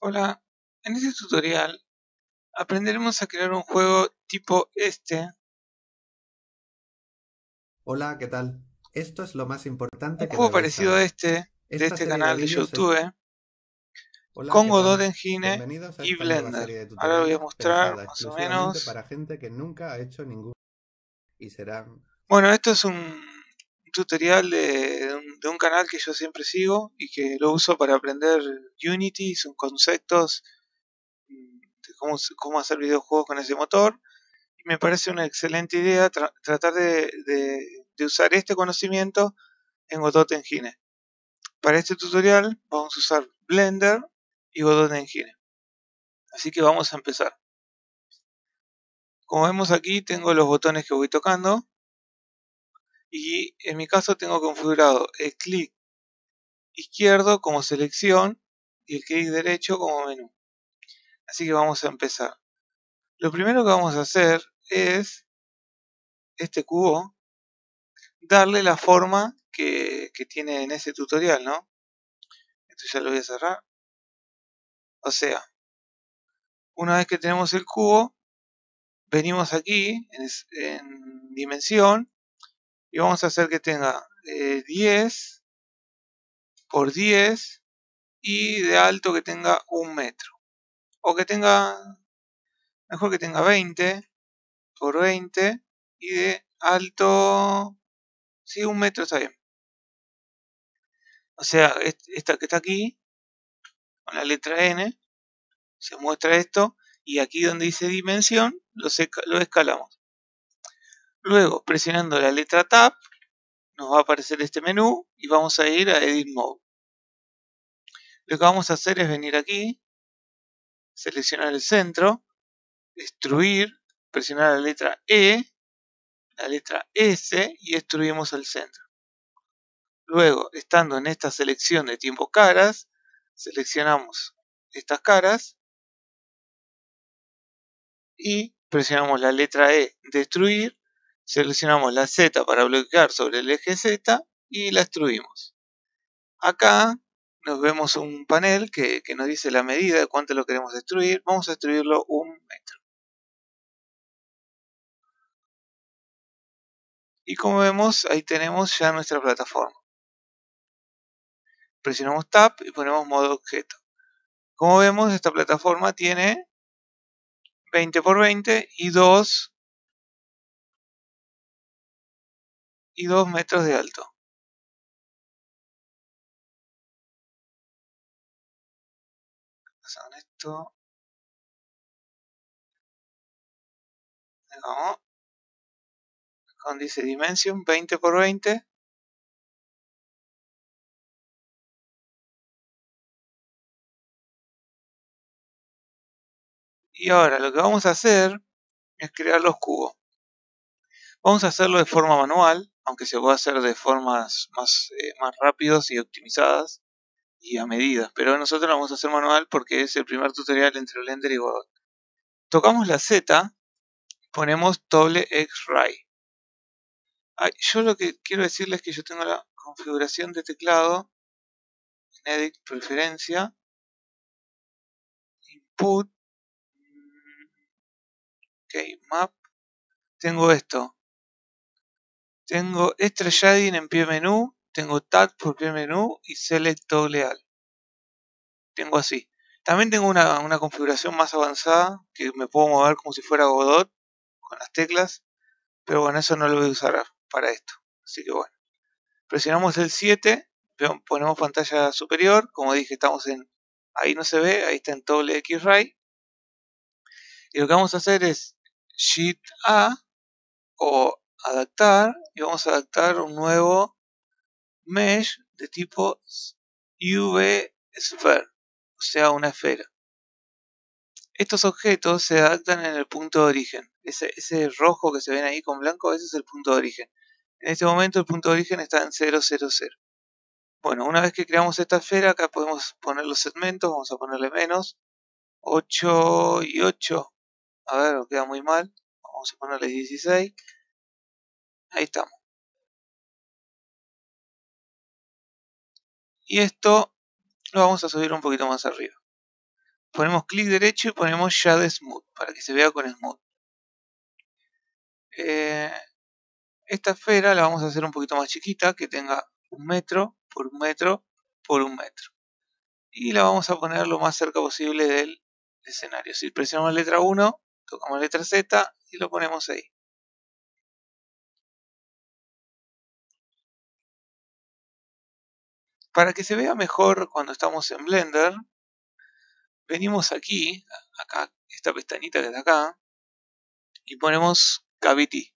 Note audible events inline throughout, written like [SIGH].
Hola, en este tutorial aprenderemos a crear un juego tipo este. Hola, ¿qué tal? Esto es lo más importante Un que juego parecido a este, de este canal de vídeos es- YouTube, Hola, con ¿qué Godot tal? Engine Bienvenidos a y Blender. Ahora lo voy a mostrar más o menos. para gente que nunca ha hecho ningún y serán Bueno, esto es un tutorial de, un, canal que yo siempre sigo y que lo uso para aprender Unity, sus conceptos mm, de cómo, hacer videojuegos con ese motor. Y me parece una excelente idea tra- tratar de usar este conocimiento en Godot Engine. Para este tutorial vamos a usar Blender y Godot Engine. Así que vamos a empezar. Como vemos aquí tengo los botones que voy tocando y en mi caso tengo configurado el clic izquierdo como selección y el clic derecho como menú. Así que vamos a empezar. Lo primero que vamos a hacer es este cubo darle la forma que, tiene en ese tutorial, ¿no? Esto ya lo voy a cerrar. O sea, una vez que tenemos el cubo, venimos aquí en dimensión y vamos a hacer que tenga eh, 10 por 10 y de alto que tenga un metro. O que tenga, mejor que tenga 20 por 20 y de alto, sí, un metro está bien. O sea, est- esta que está aquí, con la letra N, se muestra esto y aquí donde dice dimensión lo, lo escalamos. Luego, presionando la letra Tab, nos va a aparecer este menú y vamos a ir a Edit Mode. Lo que vamos a hacer es venir aquí, seleccionar el centro, extruir, presionar la letra E, la letra S y extruimos el centro. Luego, estando en esta selección de tiempo caras, seleccionamos estas caras y presionamos la letra E, destruir, seleccionamos la Z para bloquear sobre el eje Z y la extruimos. Acá nos vemos un panel que, que nos dice la medida de cuánto lo queremos destruir. Vamos a destruirlo un metro. Y como vemos, ahí tenemos ya nuestra plataforma. Presionamos Tab y ponemos modo objeto. Como vemos, esta plataforma tiene 20 por 20 y 2 y 2 metros de alto. Pasan esto. Vamos. Acá dice Dimension 20 por 20. Y ahora lo que vamos a hacer es crear los cubos. Vamos a hacerlo de forma manual, aunque se puede hacer de formas más, eh, más rápidas y optimizadas y a medida. Pero nosotros lo vamos a hacer manual porque es el primer tutorial entre Blender y Godot. Tocamos la Z, ponemos doble X-Ray. Ay, yo lo que quiero decirles es que yo tengo la configuración de teclado en Edit Preferencia, Input, mm, ok, Map. Tengo esto. Tengo Extra Shading en pie menú, tengo Tag por pie menú y Select doble Alt. Tengo así. También tengo una, una configuración más avanzada que me puedo mover como si fuera Godot con las teclas, pero bueno, eso no lo voy a usar para esto. Así que bueno, presionamos el 7, veo- ponemos pantalla superior, como dije, estamos en, ahí no se ve, ahí está en doble X-Ray. Y lo que vamos a hacer es Shift A o adaptar y vamos a adaptar un nuevo mesh de tipo UV Sphere, o sea, una esfera. Estos objetos se adaptan en el punto de origen. Ese, rojo que se ven ahí con blanco, ese es el punto de origen. En este momento el punto de origen está en 000. Bueno, una vez que creamos esta esfera, acá podemos poner los segmentos, vamos a ponerle menos. 8 y 8. A ver, queda muy mal. Vamos a ponerle 16. Ahí estamos. Y esto lo vamos a subir un poquito más arriba. ponemos clic derecho y ponemos Shade Smooth para que se vea con Smooth. Eh, esta esfera la vamos a hacer un poquito más chiquita, que tenga un metro por un metro por un metro. Y la vamos a poner lo más cerca posible del escenario. Si presionamos la letra 1, tocamos la letra Z y lo ponemos ahí. Para que se vea mejor cuando estamos en Blender, venimos aquí, acá, esta pestañita que está acá, y ponemos Cavity.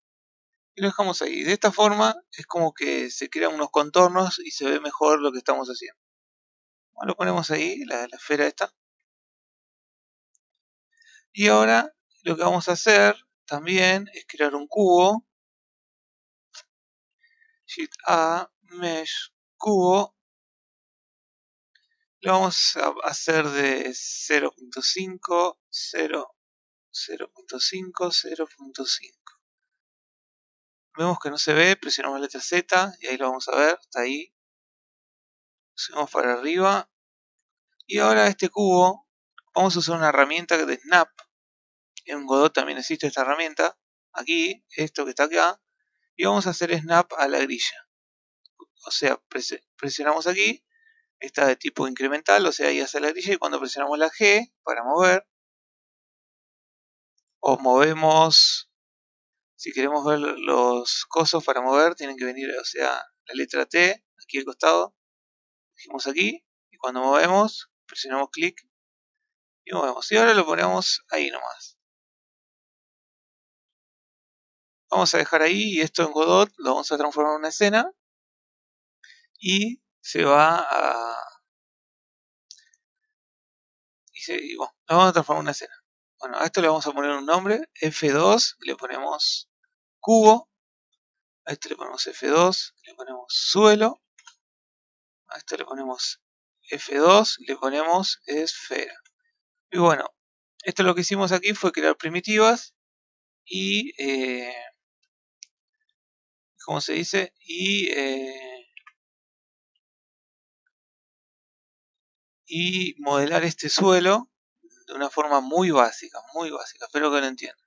Y lo dejamos ahí. De esta forma es como que se crean unos contornos y se ve mejor lo que estamos haciendo. lo ponemos ahí, la, esfera esta. Y ahora lo que vamos a hacer también es crear un cubo. Shift A, Mesh, cubo lo vamos a hacer de 0.5, 0, 0.5, 0.5. Vemos que no se ve, presionamos la letra Z y ahí lo vamos a ver, está ahí. Subimos para arriba. Y ahora este cubo, vamos a usar una herramienta de Snap. En Godot también existe esta herramienta. Aquí, esto que está acá. Y vamos a hacer Snap a la grilla. O sea, presionamos aquí está de tipo incremental, o sea, ahí hace la grilla y cuando presionamos la G para mover, o movemos, si queremos ver los cosos para mover, tienen que venir, o sea, la letra T, aquí al costado, dijimos aquí, y cuando movemos, presionamos clic y movemos. Y ahora lo ponemos ahí nomás. Vamos a dejar ahí y esto en Godot lo vamos a transformar en una escena y se va a... Y, bueno, vamos a transformar una escena. Bueno, a esto le vamos a poner un nombre, F2, le ponemos cubo, a este le ponemos F2, le ponemos suelo, a este le ponemos F2, le ponemos esfera. Y bueno, esto lo que hicimos aquí fue crear primitivas y, eh, ¿cómo se dice? Y eh, y modelar este suelo de una forma muy básica, muy básica, espero que lo entiendan.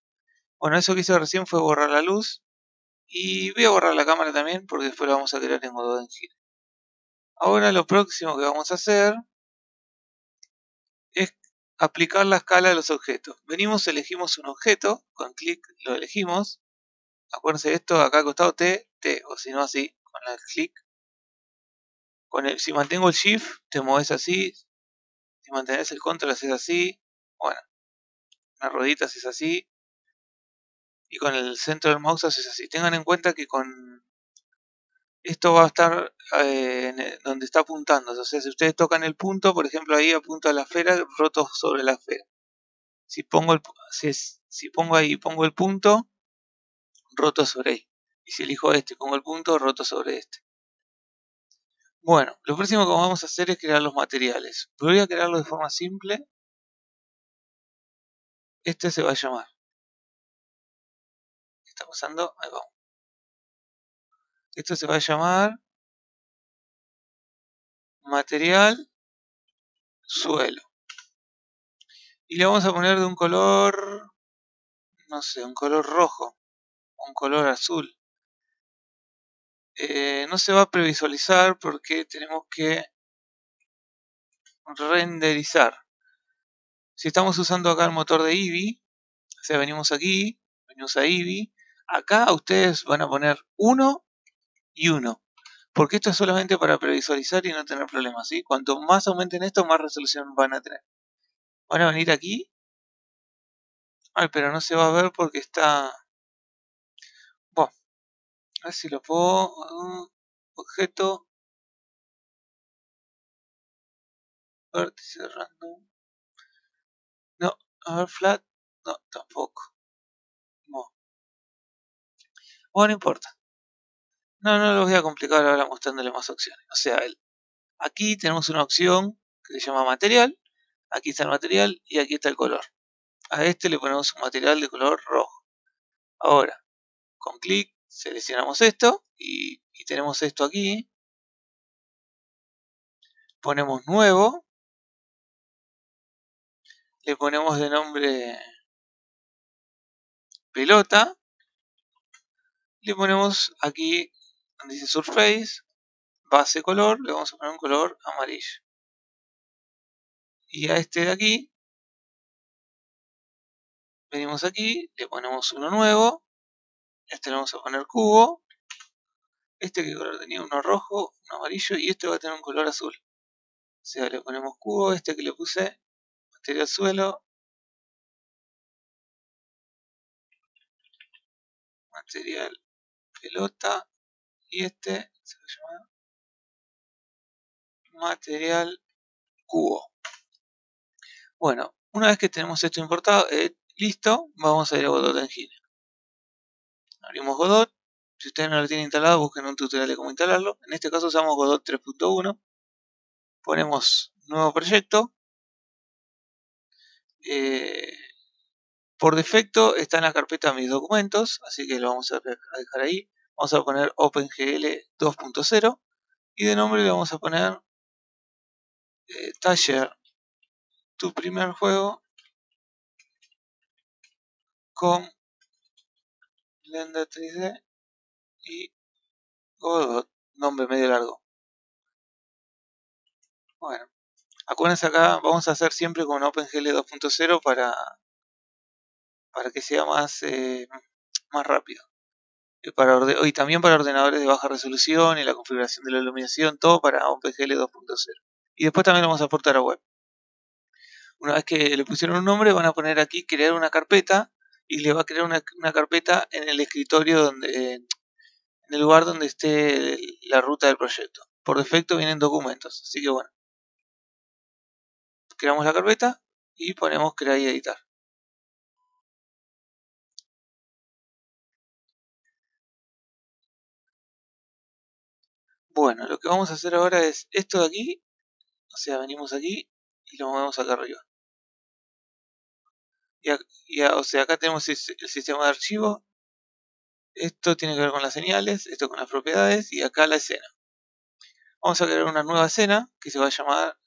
Bueno, eso que hice recién fue borrar la luz y voy a borrar la cámara también porque después la vamos a crear en modo engine. Ahora lo próximo que vamos a hacer es aplicar la escala de los objetos. Venimos, elegimos un objeto, con clic lo elegimos. Acuérdense de esto, acá al costado T, T, o si no así, con el clic. Con el, si mantengo el Shift, te mueves así, si mantenés el control haces así, bueno, las rueditas es así, y con el centro del mouse haces así. Tengan en cuenta que con esto va a estar eh, donde está apuntando. O sea, si ustedes tocan el punto, por ejemplo, ahí apunta a la esfera, roto sobre la esfera. Si pongo, el, si pongo ahí pongo el punto, roto sobre ahí. Y si elijo este, pongo el punto, roto sobre este. Bueno, lo próximo que vamos a hacer es crear los materiales. Voy a crearlo de forma simple. Este se va a llamar. ¿Qué está pasando? Ahí vamos. Esto se va a llamar material suelo. Y le vamos a poner de un color, no sé, un color rojo, un color azul. Eh, no se va a previsualizar porque tenemos que renderizar. Si estamos usando acá el motor de Eevee, o sea, venimos aquí, venimos a Eevee, acá ustedes van a poner 1 y 1. Porque esto es solamente para previsualizar y no tener problemas, ¿sí? Cuanto más aumenten esto, más resolución van a tener. Van a venir aquí. Ay, pero no se va a ver porque está a ver si lo puedo. objeto. Vértice random. No, a ver, flat. No, tampoco. No. Bueno, no importa. No, no lo voy a complicar ahora mostrándole más opciones. O sea, el, aquí tenemos una opción que se llama material. Aquí está el material y aquí está el color. A este le ponemos un material de color rojo. Ahora, con clic seleccionamos esto y, tenemos esto aquí. Ponemos nuevo. le ponemos de nombre pelota, le ponemos aquí donde dice surface, base color, le vamos a poner un color amarillo. Y a este de aquí, venimos aquí, le ponemos uno nuevo, este le vamos a poner cubo, este que color tenía uno rojo, uno amarillo y este va a tener un color azul. O sea, le ponemos cubo, este que le puse, material suelo, material pelota y este se va a llamar material cubo. Bueno, una vez que tenemos esto importado, eh, listo, vamos a ir a Godot Engine. Abrimos Godot. Si ustedes no lo tienen instalado, busquen un tutorial de cómo instalarlo. En este caso usamos Godot 3.1. Ponemos nuevo proyecto. Eh, por defecto está en la carpeta mis documentos, así que lo vamos a dejar ahí. Vamos a poner OpenGL 2.0 y de nombre le vamos a poner eh, taller tu primer juego con Blender 3D y Godot, nombre medio largo. Bueno, acuérdense acá, vamos a hacer siempre con OpenGL 2.0 para, para que sea más, eh, más rápido. Y, para y también para ordenadores de baja resolución y la configuración de la iluminación, todo para OpenGL 2.0. Y después también lo vamos a aportar a web. Una vez que le pusieron un nombre, van a poner aquí crear una carpeta y le va a crear una, carpeta en el escritorio donde en el lugar donde esté la ruta del proyecto. Por defecto vienen documentos, así que bueno. Creamos la carpeta y ponemos crear y editar. Bueno, lo que vamos a hacer ahora es esto de aquí, o sea, venimos aquí y lo movemos acá arriba. Y, o sea, acá tenemos el, sistema de archivo. Esto tiene que ver con las señales, esto con las propiedades y acá la escena. Vamos a crear una nueva escena que se va a llamar,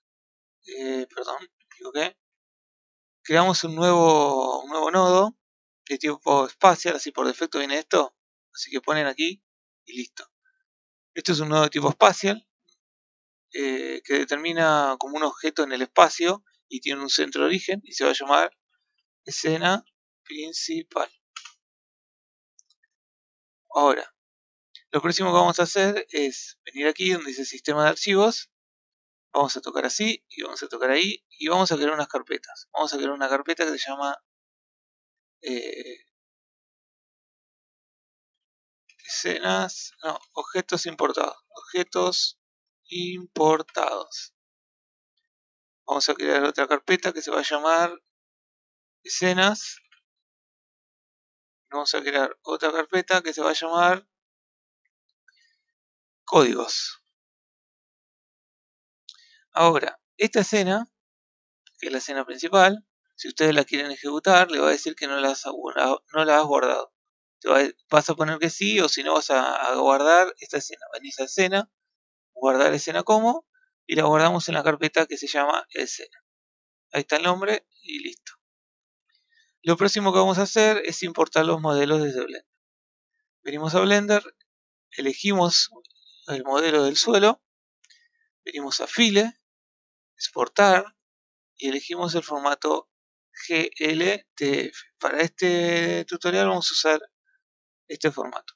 eh, perdón, equivoqué. Creamos un nuevo, un nuevo nodo de tipo espacial, así por defecto viene esto. Así que ponen aquí y listo. Esto es un nodo de tipo espacial eh, que determina como un objeto en el espacio y tiene un centro de origen y se va a llamar escena principal. Ahora, lo próximo que vamos a hacer es venir aquí donde dice sistema de archivos, vamos a tocar así y vamos a tocar ahí y vamos a crear unas carpetas. Vamos a crear una carpeta que se llama eh, escenas, no, objetos importados, objetos importados. Vamos a crear otra carpeta que se va a llamar escenas. Vamos a crear otra carpeta que se va a llamar códigos. Ahora, esta escena, que es la escena principal, si ustedes la quieren ejecutar, le va a decir que no la has, guardado. Vas a poner que sí, o si no vas a, guardar esta escena. Venís a escena, guardar escena como, y la guardamos en la carpeta que se llama escena. Ahí está el nombre y listo. Lo próximo que vamos a hacer es importar los modelos desde Blender. Venimos a Blender, elegimos el modelo del suelo, venimos a File, Exportar y elegimos el formato GLTF. Para este tutorial vamos a usar este formato.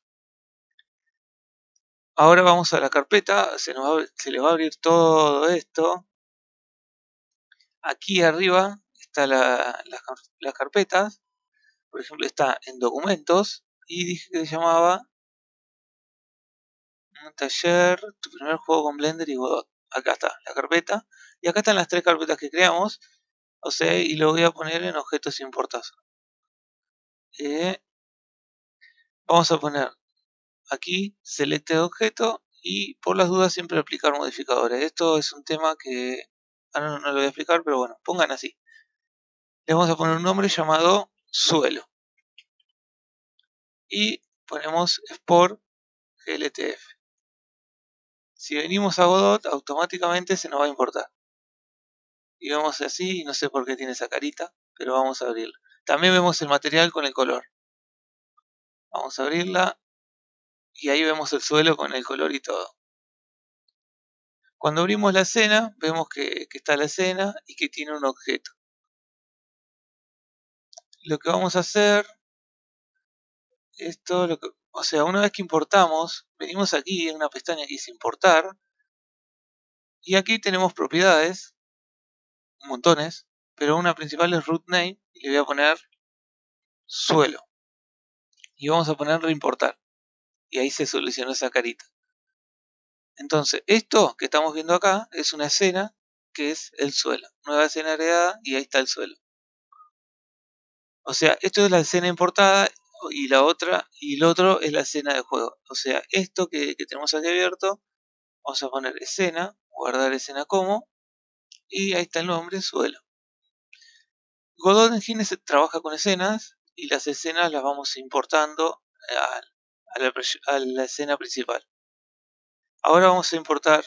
Ahora vamos a la carpeta, se, nos se le va a abrir todo esto. Aquí arriba está la, las carpetas. Por ejemplo, está en documentos y dije que se llamaba un taller, tu primer juego con Blender y Godot. Acá está la carpeta. Y acá están las tres carpetas que creamos. O sea, y lo voy a poner en objetos importados. Eh, vamos a poner aquí selecte objeto y por las dudas siempre aplicar modificadores. Esto es un tema que ahora no, no lo voy a explicar, pero bueno, pongan así le vamos a poner un nombre llamado suelo. Y ponemos export gltf. Si venimos a Godot, automáticamente se nos va a importar. y vemos así, no sé por qué tiene esa carita, pero vamos a abrirla. También vemos el material con el color. Vamos a abrirla y ahí vemos el suelo con el color y todo. Cuando abrimos la escena, vemos que, está la escena y que tiene un objeto. Lo que vamos a hacer, esto, lo que, o sea, una vez que importamos, venimos aquí en una pestaña que dice importar, y aquí tenemos propiedades, montones, pero una principal es root name, y le voy a poner suelo. Y vamos a poner reimportar. Y ahí se solucionó esa carita. Entonces, esto que estamos viendo acá es una escena que es el suelo. Nueva escena heredada y ahí está el suelo. O sea, esto es la escena importada y la otra y el otro es la escena de juego. O sea, esto que, tenemos aquí abierto, vamos a poner escena, guardar escena como y ahí está el nombre suelo. Godot Engine trabaja con escenas y las escenas las vamos importando a la escena principal. Ahora vamos a importar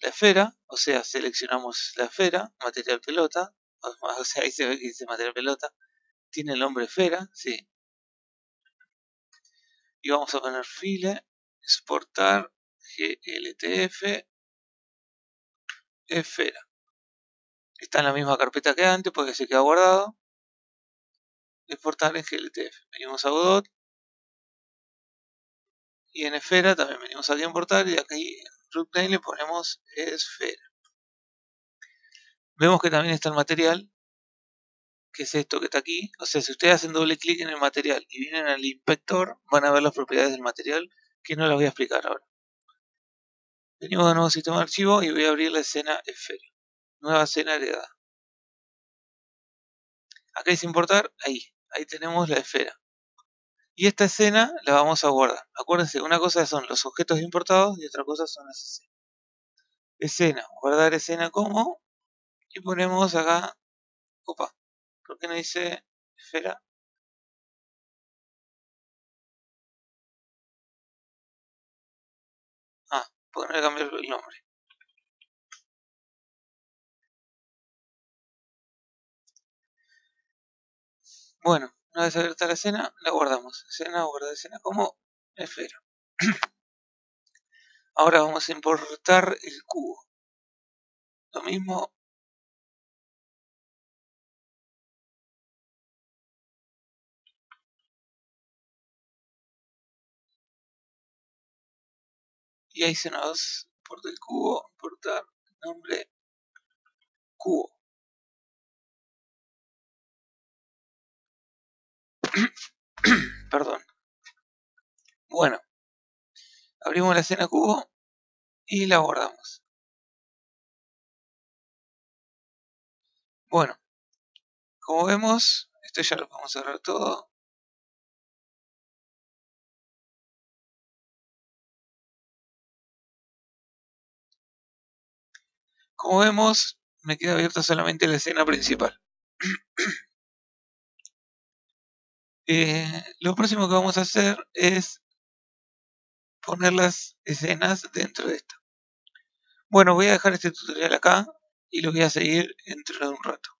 la esfera, o sea, seleccionamos la esfera, material pelota, [LAUGHS] o sea, ahí se ve que dice material pelota, tiene el nombre esfera, sí. Y vamos a poner file, exportar, gltf, esfera. Está en la misma carpeta que antes porque se queda guardado. Exportar en gltf. Venimos a Godot, y en esfera también venimos aquí a importar y aquí en root le ponemos esfera. Vemos que también está el material, que es esto que está aquí. O sea, si ustedes hacen doble clic en el material y vienen al inspector, van a ver las propiedades del material, que no las voy a explicar ahora. Venimos a nuevo sistema de archivo y voy a abrir la escena esfera. Nueva escena heredada. Acá dice importar, ahí. Ahí tenemos la esfera. Y esta escena la vamos a guardar. Acuérdense, una cosa son los objetos importados y otra cosa son las escenas. Escena, guardar escena como. Y ponemos acá. Opa, ¿por qué no dice esfera? Ah, poner cambiar el nombre. Bueno, una vez abierta la escena, la guardamos. Escena, guardar escena como esfera. [CLEARS THROAT] Ahora vamos a importar el cubo. Lo mismo. Y ahí se nos importa el cubo, importar nombre cubo. [CLEARS THROAT] Perdón. Bueno, abrimos la escena cubo y la guardamos. Bueno, como vemos, esto ya lo a cerrar todo. Como vemos, me queda abierta solamente la escena principal. [CLEARS THROAT] Eh, lo próximo que vamos a hacer es poner las escenas dentro de esto. Bueno, voy a dejar este tutorial acá y lo voy a seguir dentro de un rato.